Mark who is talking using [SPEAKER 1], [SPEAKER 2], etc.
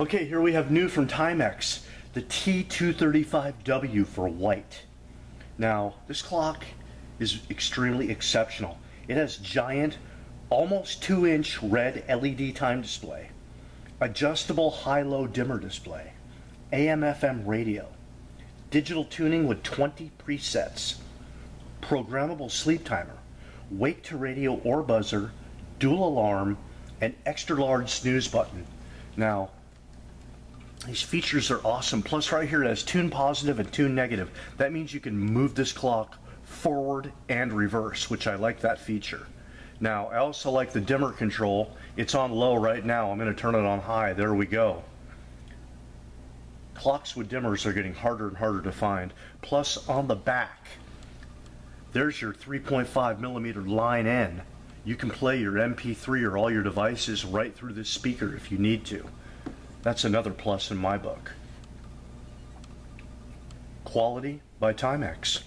[SPEAKER 1] Okay, here we have new from Timex, the T235W for white. Now, this clock is extremely exceptional. It has giant, almost 2 inch red LED time display, adjustable high-low dimmer display, AM FM radio, digital tuning with 20 presets, programmable sleep timer, wake to radio or buzzer, dual alarm, and extra large snooze button. Now, these features are awesome. Plus right here it has tune positive and tune negative. That means you can move this clock forward and reverse, which I like that feature. Now, I also like the dimmer control. It's on low right now. I'm going to turn it on high. There we go. Clocks with dimmers are getting harder and harder to find. Plus, on the back, there's your 3.5 millimeter line in. You can play your MP3 or all your devices right through this speaker if you need to. That's another plus in my book. Quality by Timex.